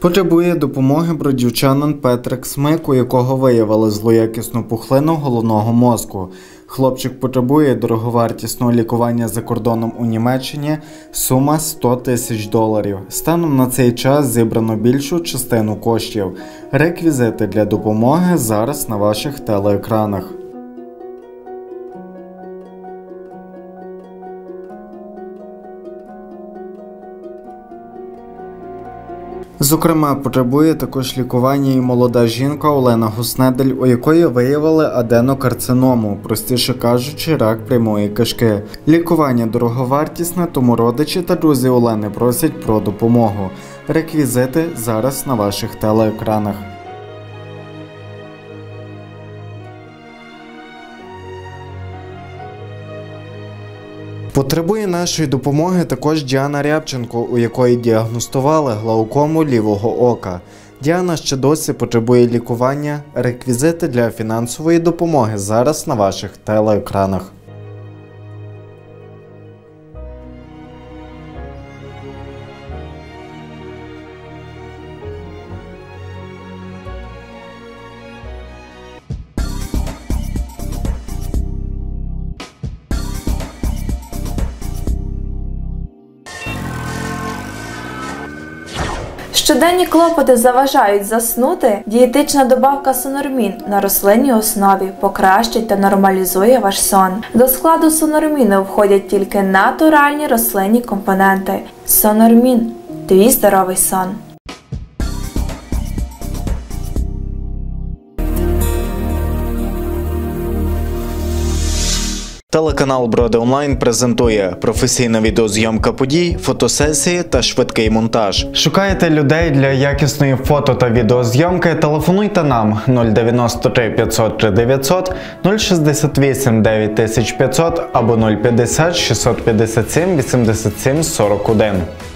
Потребує допомоги бродівчанин Петрик Смик, у якого виявили злоякісну пухлину головного мозку. Хлопчик потребує дороговартісного лікування за кордоном у Німеччині. Сума 100 тисяч доларів. Станом на цей час зібрано більшу частину коштів. Реквізити для допомоги зараз на ваших телеекранах. Зокрема, потребує також лікування і молода жінка Олена Гуснедель, у якої виявили аденокарциному, простіше кажучи, рак прямої кишки. Лікування дороговартісне, тому родичі та друзі Олени просять про допомогу. Реквізити зараз на ваших телеекранах. Потребує нашої допомоги також Діана Рябченко, у якої діагностували глаукому лівого ока. Діана ще досі потребує лікування. Реквізити для фінансової допомоги зараз на ваших телеекранах. Щоденні клопоти заважають заснути. Дієтична добавка сонормін на рослинній основі покращить та нормалізує ваш сон. До складу сонорміну входять тільки натуральні рослинні компоненти. Сонормін твій здоровий сон. Телеканал Броди Онлайн презентує професійна відеозйомка подій, фотосесії та швидкий монтаж. Шукаєте людей для якісної фото та відеозйомки? Телефонуйте нам 093 503 900 068 9500 або 050 657 87 41.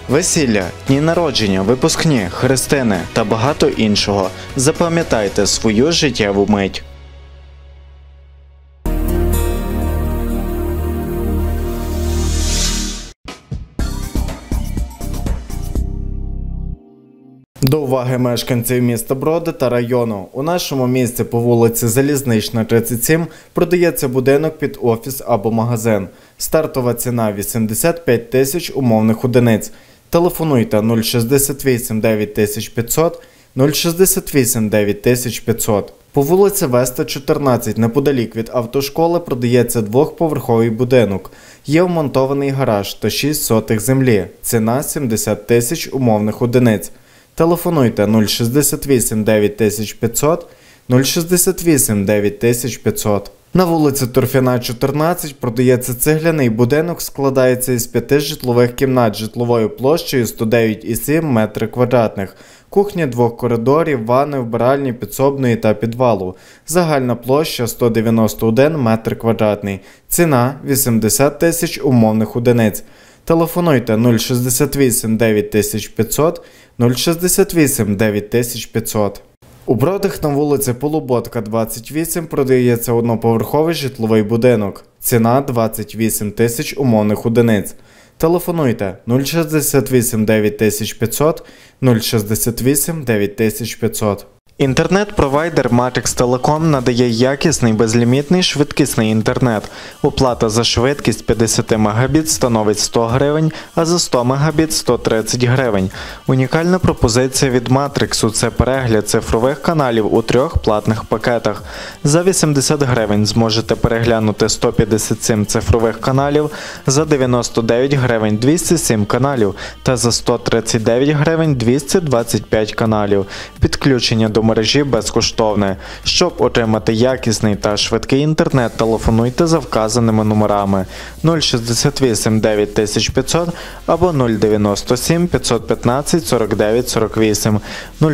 Весілля, дні народження, випускні, хрестини та багато іншого. Запам'ятайте свою життєву мить. До уваги мешканців міста Броди та району. У нашому місті по вулиці Залізнична, 37 продається будинок під офіс або магазин. Стартова ціна 85 тисяч умовних одиниць. Телефонуйте 068 9500 068 9500. По вулиці Веста, 14, неподалік від автошколи, продається двохповерховий будинок. Є вмонтований гараж та 6 сотих землі. Ціна 70 тисяч умовних одиниць. Телефонуйте 068 9500 068 9500. На вулиці Торфяна, 14 продається цегляний будинок, складається із п'яти житлових кімнат житловою площею 109,7 метри квадратних, кухня двох коридорів, ванни, вбиральні, підсобної та підвалу. Загальна площа 191 метр квадратний. Ціна 80 тисяч умовних одиниць. Телефонуйте 068 9500 068 9500. У Бродах на вулиці Полуботка, 28 продається одноповерховий житловий будинок. Ціна 28 тисяч умовних одиниць. Телефонуйте 068 9500 068 9500. Інтернет-провайдер Matrix Telecom надає якісний безлімітний швидкісний інтернет. Оплата за швидкість 50 Мбіт становить 100 гривень, а за 100 Мбіт 130 гривень. Унікальна пропозиція від Matrix – це перегляд цифрових каналів у трьох платних пакетах. За 80 гривень зможете переглянути 157 цифрових каналів, за 99 гривень 207 каналів та за 139 гривень 225 каналів. Підключення до мережі безкоштовне. Щоб отримати якісний та швидкий інтернет, телефонуйте за вказаними номерами 068 9500 або 097 515 49 48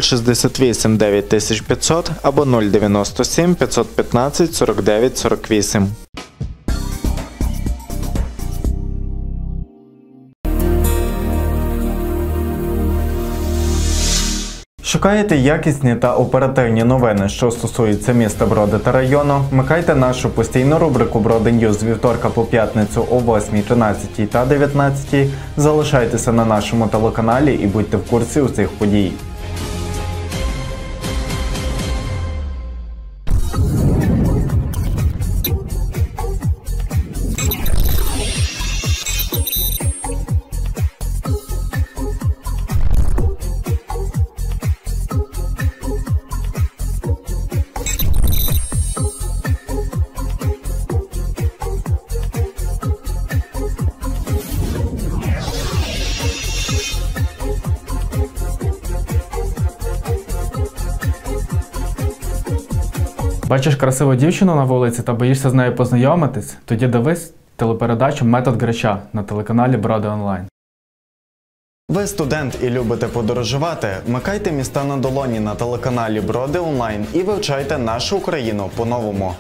068 9500 або 097 515 49 48. Шукаєте якісні та оперативні новини, що стосуються міста Броди та району. Вмикайте нашу постійну рубрику Броди Ньюз з вівторка по п'ятницю о 8, 13 та 19. Залишайтеся на нашому телеканалі і будьте в курсі усіх подій. Бачиш красиву дівчину на вулиці та боїшся з нею познайомитись? Тоді дивись телепередачу Метод Грача на телеканалі Броди Онлайн. Ви студент і любите подорожувати? Вмикайте міста на долоні на телеканалі Броди Онлайн і вивчайте нашу Україну по-новому.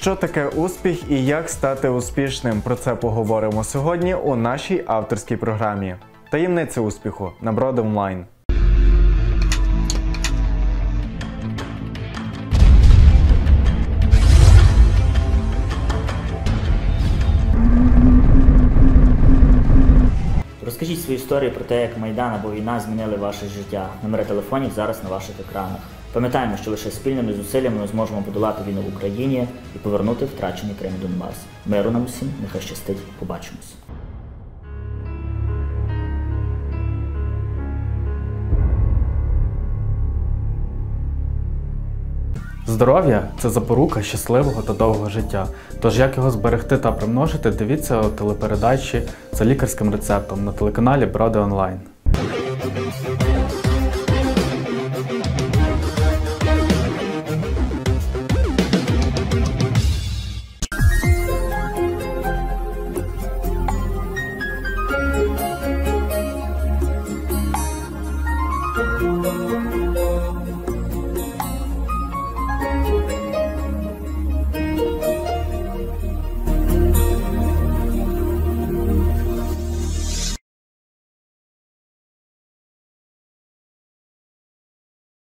Що таке успіх і як стати успішним? Про це поговоримо сьогодні у нашій авторській програмі. Таємниця успіху на Броди Онлайн. Розкажіть свою історію про те, як Майдан або війна змінили ваше життя. Номери телефонів зараз на ваших екранах. Пам'ятаємо, що лише спільними зусиллями ми зможемо подолати війну в Україні і повернути втрачений Крим Донбас. Миру нам усім, нехай щастить, побачимось. Здоров'я це запорука щасливого та довгого життя. Тож як його зберегти та примножити, дивіться у телепередачі за лікарським рецептом на телеканалі Броди Онлайн.